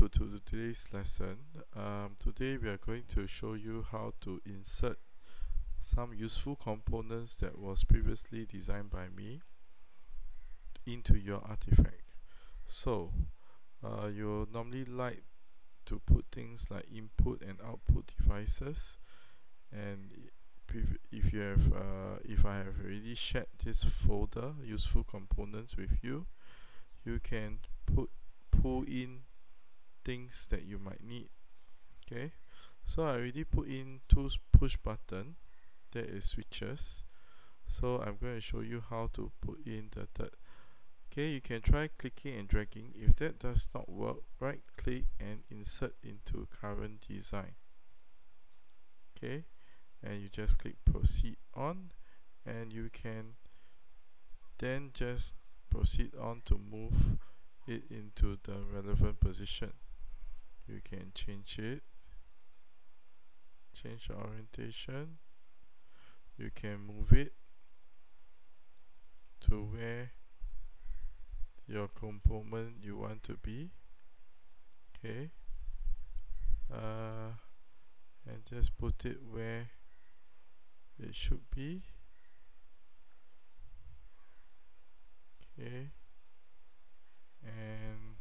to, to today's lesson. Um, today we are going to show you how to insert some useful components that was previously designed by me into your artifact. So uh, you normally like to put things like input and output devices and if you have uh, if I have already shared this folder useful components with you you can put pull in things that you might need okay? So I already put in two push button that is switches. So I'm going to show you how to put in the third okay? You can try clicking and dragging. If that does not work right click and insert into current design okay? And you just click proceed on and you can then just proceed on to move it into the relevant position you can change it. Change the orientation. You can move it to where your component you want to be. Okay. Uh, and just put it where it should be. Okay and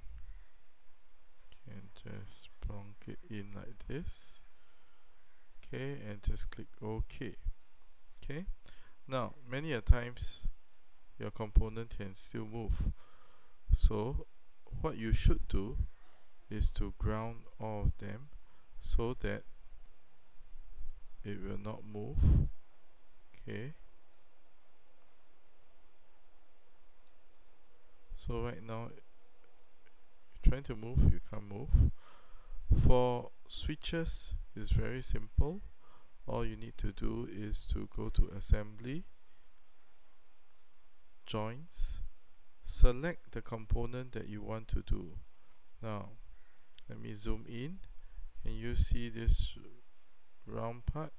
can just plonk it in like this. Okay and just click OK. Okay now many a times your component can still move. So what you should do is to ground all of them so that it will not move. Okay. So right now trying to move you can't move. For switches it's very simple. All you need to do is to go to assembly joints select the component that you want to do. Now let me zoom in. And you see this round part?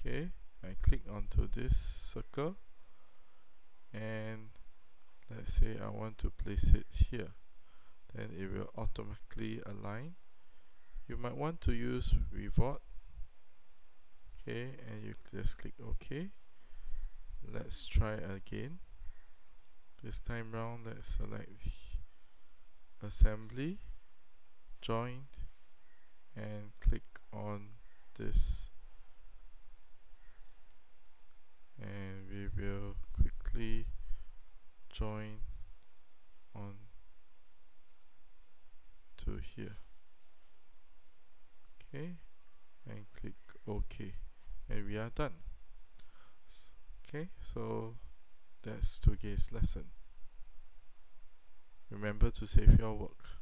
Okay I click onto this circle. And let's say I want to place it here then it will automatically align. You might want to use Revert okay and you just click OK. Let's try again. This time round let's select assembly joint and click on this. And we will quickly join on to here. Okay and click OK. And we are done. Okay so that's today's lesson. Remember to save your work